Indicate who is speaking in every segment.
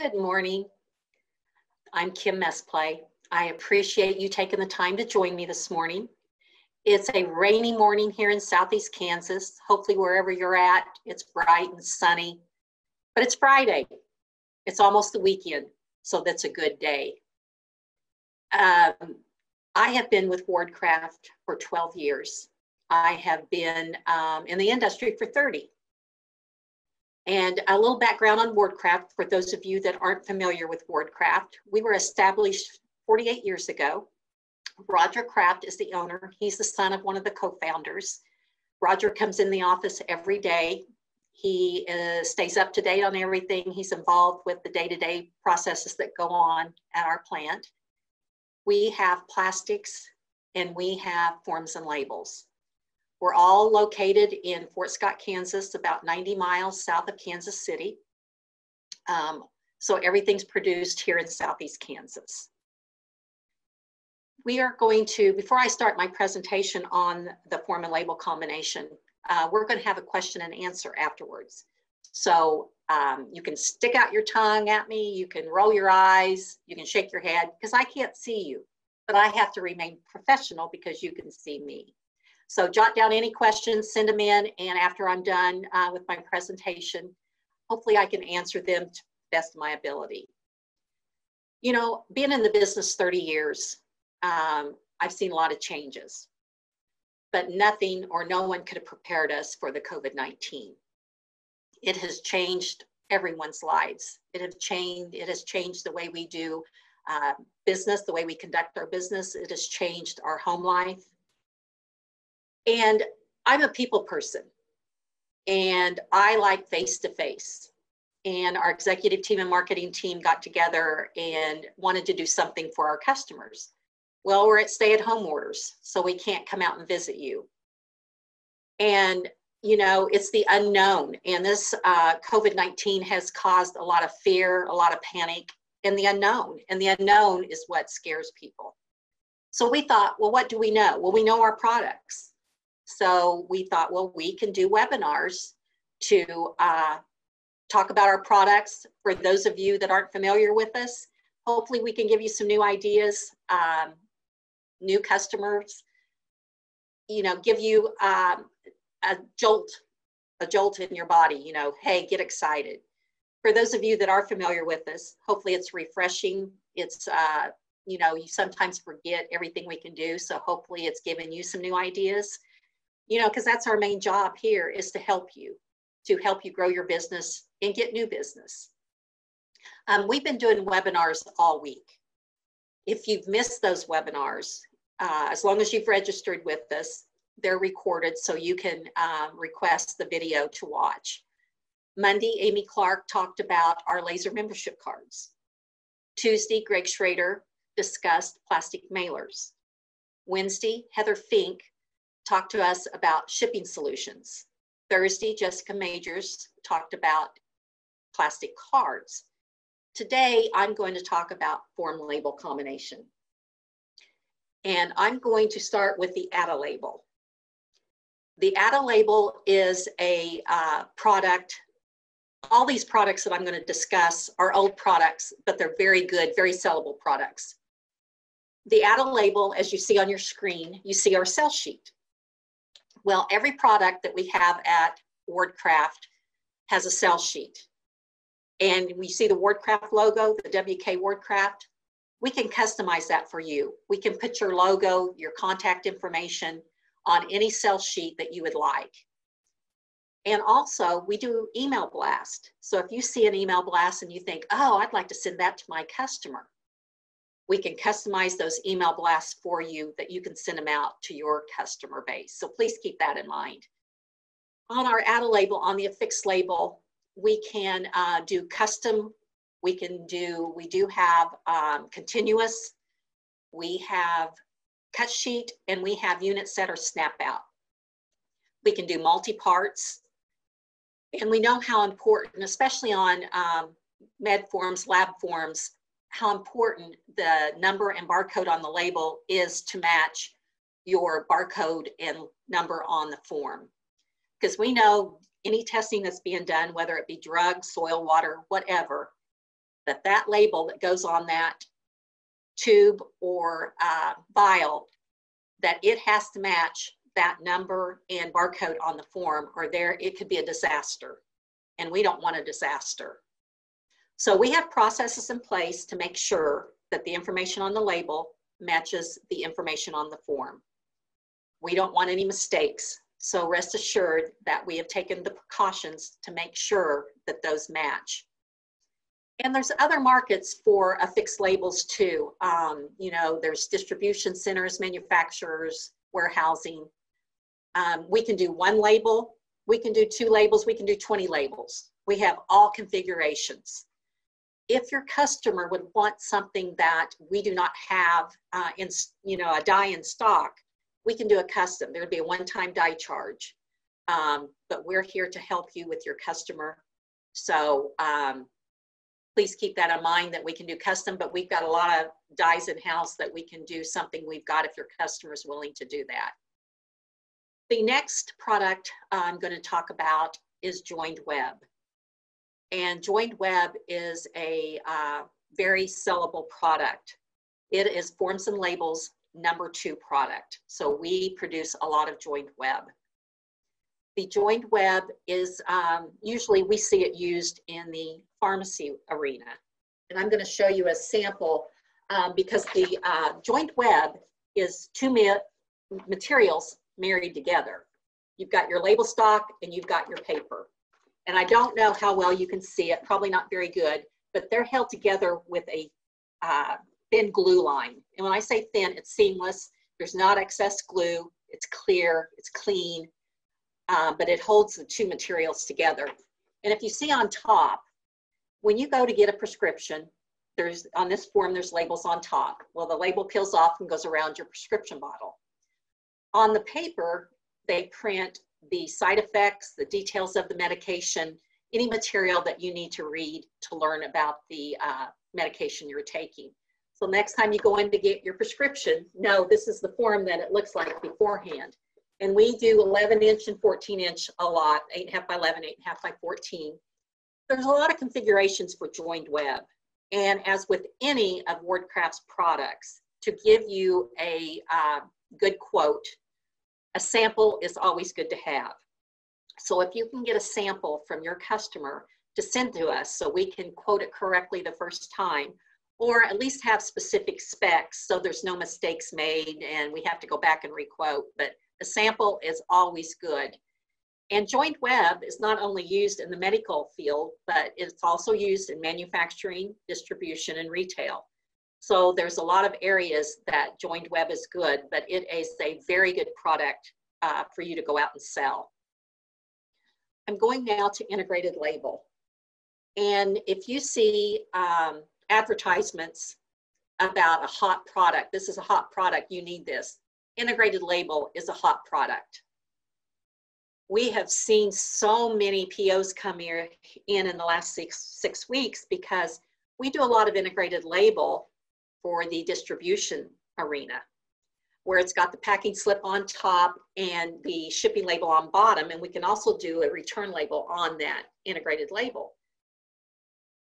Speaker 1: Good morning. I'm Kim Mesplay. I appreciate you taking the time to join me this morning. It's a rainy morning here in Southeast Kansas. Hopefully wherever you're at, it's bright and sunny, but it's Friday. It's almost the weekend, so that's a good day. Um, I have been with Ward-Kraft for 12 years. I have been um, in the industry for 30. And a little background on Ward-Kraft for those of you that aren't familiar with Ward-Kraft. We were established 48 years ago. Roger Kraft is the owner. He's the son of one of the co-founders. Roger comes in the office every day. He uh, stays up to date on everything. He's involved with the day-to-day processes that go on at our plant. We have plastics and we have forms and labels. We're all located in Fort Scott, Kansas, about 90 miles south of Kansas City. Um, so everything's produced here in Southeast Kansas. We are going to, before I start my presentation on the form and label combination, uh, we're going to have a question and answer afterwards. So um, you can stick out your tongue at me, you can roll your eyes, you can shake your head, because I can't see you, but I have to remain professional because you can see me. So jot down any questions, send them in, and after I'm done uh, with my presentation, hopefully I can answer them to the best of my ability. You know, being in the business 30 years, um, I've seen a lot of changes, but nothing or no one could have prepared us for the COVID-19. It has changed everyone's lives. It has changed, it has changed the way we do uh, business, the way we conduct our business. It has changed our home life. And I'm a people person and I like face to face. And our executive team and marketing team got together and wanted to do something for our customers. Well, we're at stay at home orders, so we can't come out and visit you. And, you know, it's the unknown. And this uh, COVID 19 has caused a lot of fear, a lot of panic, and the unknown. And the unknown is what scares people. So we thought, well, what do we know? Well, we know our products. So we thought, well, we can do webinars to uh, talk about our products. For those of you that aren't familiar with us, hopefully we can give you some new ideas, um, new customers, you know, give you um, a jolt, a jolt in your body, you know, hey, get excited. For those of you that are familiar with us, hopefully it's refreshing. It's, uh, you know, you sometimes forget everything we can do. So hopefully it's given you some new ideas you know, because that's our main job here is to help you, to help you grow your business and get new business. Um, we've been doing webinars all week. If you've missed those webinars, uh, as long as you've registered with us, they're recorded so you can um, request the video to watch. Monday, Amy Clark talked about our laser membership cards. Tuesday, Greg Schrader discussed plastic mailers. Wednesday, Heather Fink talked to us about shipping solutions. Thursday, Jessica Majors talked about plastic cards. Today, I'm going to talk about form label combination. And I'm going to start with the ATA label. The ATA label is a uh, product. All these products that I'm going to discuss are old products, but they're very good, very sellable products. The ATA label, as you see on your screen, you see our sell sheet. Well, every product that we have at Ward-Kraft has a sell sheet. And we see the Ward-Kraft logo, the WK Ward-Kraft, We can customize that for you. We can put your logo, your contact information on any sell sheet that you would like. And also, we do email blast. So if you see an email blast and you think, oh, I'd like to send that to my customer, we can customize those email blasts for you that you can send them out to your customer base. So please keep that in mind. On our add a label, on the affix label, we can uh, do custom, we can do, we do have um, continuous, we have cut sheet, and we have unit set or snap out. We can do multi-parts, and we know how important, especially on um, med forms, lab forms, how important the number and barcode on the label is to match your barcode and number on the form. Because we know any testing that's being done, whether it be drug, soil, water, whatever, that that label that goes on that tube or uh, vial, that it has to match that number and barcode on the form or there it could be a disaster and we don't want a disaster. So we have processes in place to make sure that the information on the label matches the information on the form. We don't want any mistakes. So rest assured that we have taken the precautions to make sure that those match. And there's other markets for affixed labels too. Um, you know, there's distribution centers, manufacturers, warehousing. Um, we can do one label, we can do two labels, we can do 20 labels. We have all configurations. If your customer would want something that we do not have uh, in, you know, a die in stock, we can do a custom. There would be a one-time die charge, um, but we're here to help you with your customer. So um, please keep that in mind that we can do custom, but we've got a lot of dies in house that we can do something we've got if your customer is willing to do that. The next product I'm going to talk about is joined web. And joined web is a uh, very sellable product. It is forms and labels number two product. So we produce a lot of joined web. The joined web is um, usually we see it used in the pharmacy arena. And I'm going to show you a sample um, because the uh, joined web is two materials married together. You've got your label stock and you've got your paper. And I don't know how well you can see it, probably not very good, but they're held together with a uh, thin glue line. And when I say thin, it's seamless. There's not excess glue. It's clear, it's clean, uh, but it holds the two materials together. And if you see on top, when you go to get a prescription, there's on this form, there's labels on top. Well, the label peels off and goes around your prescription bottle. On the paper, they print the side effects, the details of the medication, any material that you need to read to learn about the uh, medication you're taking. So next time you go in to get your prescription, no, this is the form that it looks like beforehand. And we do 11 inch and 14 inch a lot, 8.5 by 11, 8.5 by 14. There's a lot of configurations for joined web. And as with any of Ward-Kraft's products, to give you a uh, good quote, a sample is always good to have. So if you can get a sample from your customer to send to us so we can quote it correctly the first time, or at least have specific specs so there's no mistakes made and we have to go back and requote. But a sample is always good. And joined web is not only used in the medical field, but it's also used in manufacturing, distribution, and retail. So there's a lot of areas that joined web is good, but it is a very good product uh, for you to go out and sell. I'm going now to integrated label. And if you see um, advertisements about a hot product. This is a hot product, you need this. Integrated label is a hot product. We have seen so many POs come here in in the last six, six weeks because we do a lot of integrated label for the distribution arena where it's got the packing slip on top and the shipping label on bottom. And we can also do a return label on that integrated label.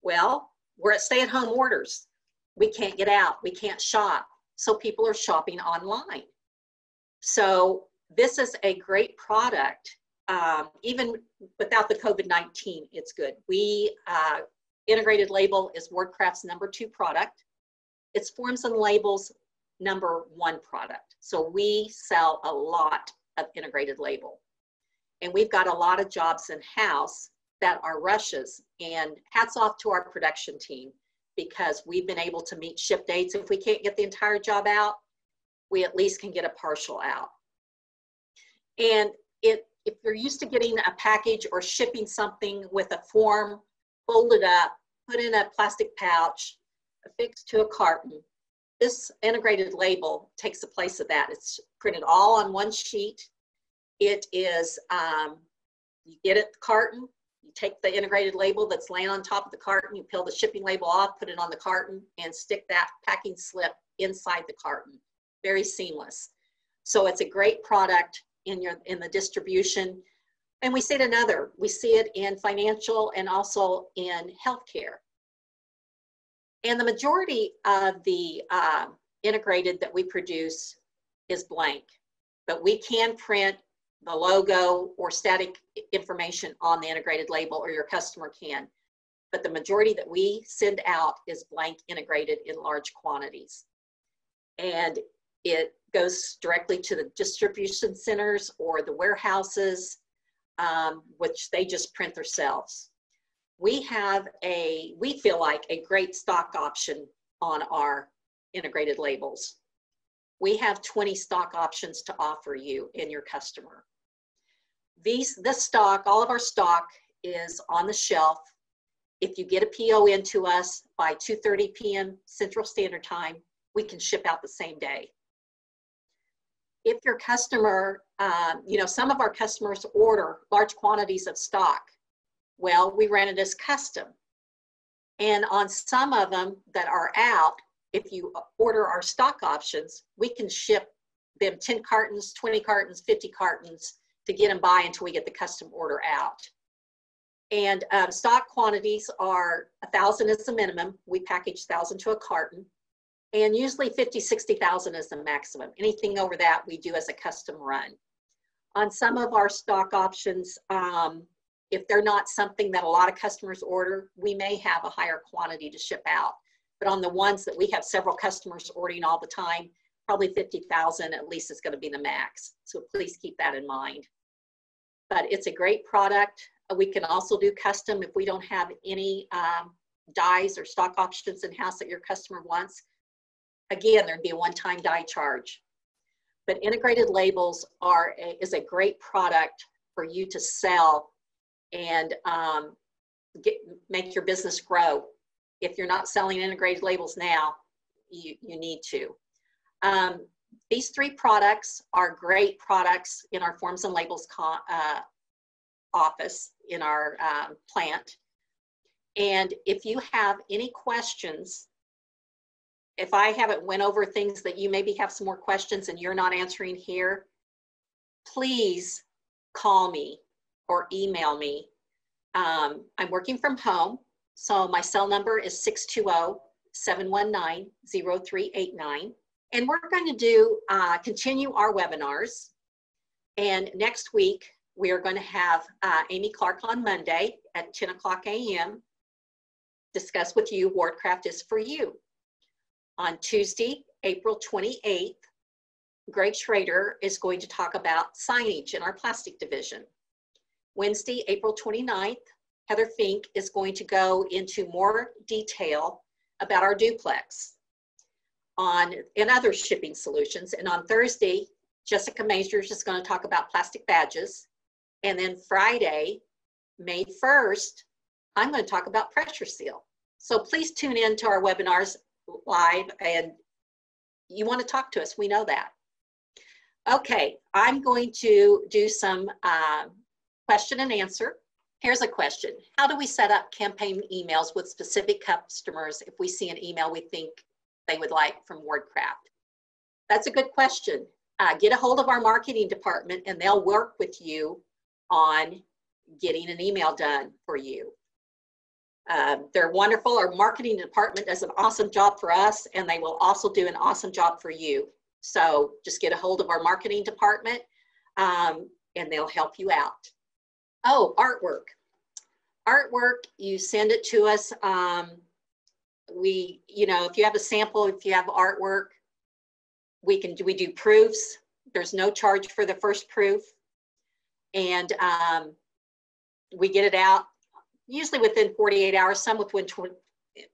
Speaker 1: Well, we're at stay at home orders. We can't get out, we can't shop. So people are shopping online. So this is a great product. Um, even without the COVID-19, it's good. We, uh, integrated label is Ward-Kraft's number two product. It's forms and labels number one product. So we sell a lot of integrated label. And we've got a lot of jobs in house that are rushes. And hats off to our production team because we've been able to meet ship dates. If we can't get the entire job out, we at least can get a partial out. And it, if you're used to getting a package or shipping something with a form folded up, put in a plastic pouch, affixed to a carton, this integrated label takes the place of that. It's printed all on one sheet. It is, um, you get it the carton, you take the integrated label that's laying on top of the carton, you peel the shipping label off, put it on the carton, and stick that packing slip inside the carton. Very seamless. So it's a great product in your in the distribution. And we see it another. We see it in financial and also in healthcare. And the majority of the uh, integrated that we produce is blank, but we can print the logo or static information on the integrated label or your customer can. But the majority that we send out is blank integrated in large quantities. And it goes directly to the distribution centers or the warehouses, um, which they just print themselves. We have a, we feel like a great stock option on our integrated labels. We have 20 stock options to offer you and your customer. These, this stock, all of our stock is on the shelf. If you get a PO into us by 2.30 p.m. Central Standard Time, we can ship out the same day. If your customer, um, you know, some of our customers order large quantities of stock. Well, we run it as custom. And on some of them that are out, if you order our stock options, we can ship them 10 cartons, 20 cartons, 50 cartons to get them by until we get the custom order out. And um, stock quantities are a thousand is the minimum. We package thousand to a carton. And usually 50, 60,000 is the maximum. Anything over that we do as a custom run. On some of our stock options, um, if they're not something that a lot of customers order, we may have a higher quantity to ship out. But on the ones that we have several customers ordering all the time, probably 50,000 at least is going to be the max. So please keep that in mind. But it's a great product. We can also do custom if we don't have any um, dies or stock options in house that your customer wants. Again, there'd be a one-time die charge. But integrated labels are a, is a great product for you to sell and um, get, make your business grow if you're not selling integrated labels now, you, you need to. Um, these three products are great products in our forms and labels uh, office in our um, plant. And if you have any questions, if I haven't went over things that you maybe have some more questions and you're not answering here, please call me or email me. Um, I'm working from home, so my cell number is 620-719-0389. And we're going to do, uh, continue our webinars. And next week, we are going to have uh, Amy Clark on Monday at 10 o'clock a.m. discuss with you Ward-Kraft is for you. On Tuesday, April 28th, Greg Schrader is going to talk about signage in our plastic division. Wednesday, April 29th, Heather Fink is going to go into more detail about our duplex on and other shipping solutions. And on Thursday, Jessica Majors is going to talk about plastic badges. And then Friday, May 1st, I'm going to talk about pressure seal. So please tune in to our webinars live and you want to talk to us, we know that. Okay, I'm going to do some uh, question and answer. Here's a question. How do we set up campaign emails with specific customers if we see an email we think they would like from Ward-Kraft? That's a good question. Uh, get a hold of our marketing department and they'll work with you on getting an email done for you. Um, they're wonderful. Our marketing department does an awesome job for us and they will also do an awesome job for you. So just get a hold of our marketing department um, and they'll help you out. Oh, artwork. Artwork, you send it to us. Um, we, you know, if you have a sample, if you have artwork, we can do, we do proofs. There's no charge for the first proof. And um, we get it out usually within 48 hours, some within, tw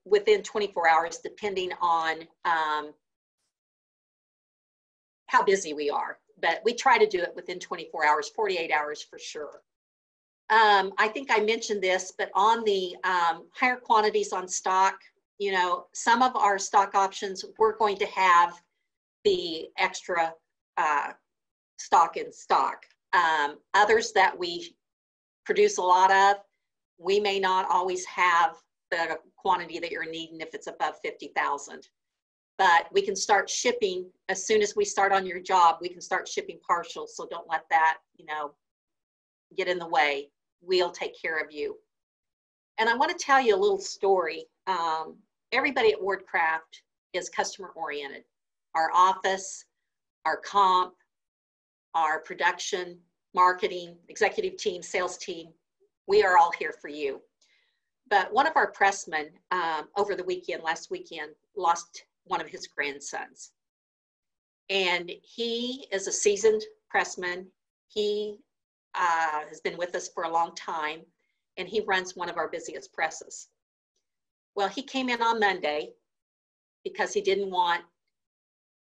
Speaker 1: within 24 hours, depending on um, how busy we are. But we try to do it within 24 hours, 48 hours for sure. Um, I think I mentioned this, but on the um, higher quantities on stock, you know, some of our stock options, we're going to have the extra uh, stock in stock. Um, others that we produce a lot of, we may not always have the quantity that you're needing if it's above 50,000. But we can start shipping as soon as we start on your job, we can start shipping partials. So don't let that, you know, get in the way we'll take care of you. And I want to tell you a little story. Um, everybody at Ward-Kraft is customer oriented. Our office, our comp, our production, marketing, executive team, sales team, we are all here for you. But one of our pressmen um, over the weekend, last weekend, lost one of his grandsons. And he is a seasoned pressman. He uh, has been with us for a long time, and he runs one of our busiest presses. Well, he came in on Monday because he didn't want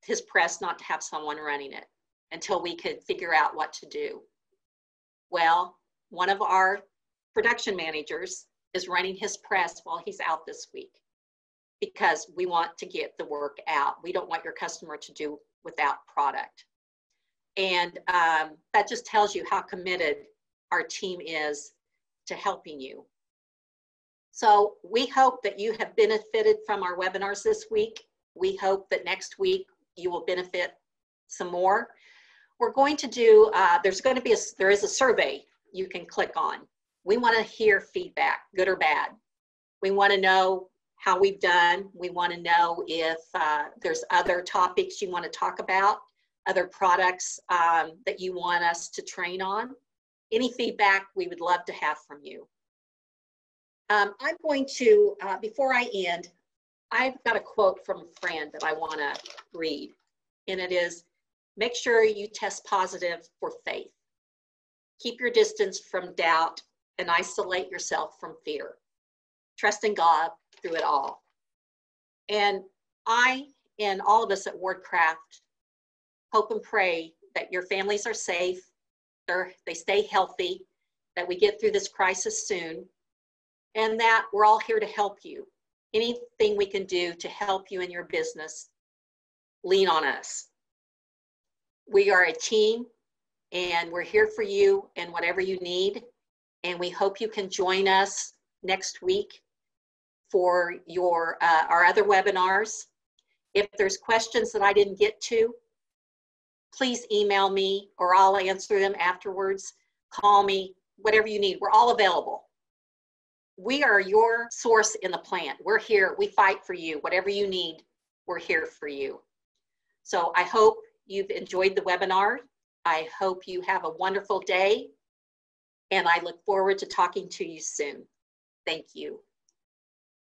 Speaker 1: his press not to have someone running it until we could figure out what to do. Well, one of our production managers is running his press while he's out this week because we want to get the work out. We don't want your customer to do without product. And um, that just tells you how committed our team is to helping you. So we hope that you have benefited from our webinars this week. We hope that next week you will benefit some more. We're going to do, uh, there's going to be a, there is a survey you can click on. We want to hear feedback, good or bad. We want to know how we've done. We want to know if uh, there's other topics you want to talk about, other products um, that you want us to train on. Any feedback we would love to have from you. Um, I'm going to, uh, before I end, I've got a quote from a friend that I want to read, and it is make sure you test positive for faith. Keep your distance from doubt and isolate yourself from fear. Trust in God through it all. And I and all of us at Ward-Kraft hope and pray that your families are safe, they stay healthy, that we get through this crisis soon, and that we're all here to help you. Anything we can do to help you in your business, lean on us. We are a team and we're here for you and whatever you need. And we hope you can join us next week for your uh, our other webinars. If there's questions that I didn't get to, please email me or I'll answer them afterwards. Call me, whatever you need. We're all available we are your source in the plant. We're here, we fight for you. Whatever you need, we're here for you. So I hope you've enjoyed the webinar. I hope you have a wonderful day and I look forward to talking to you soon. Thank you.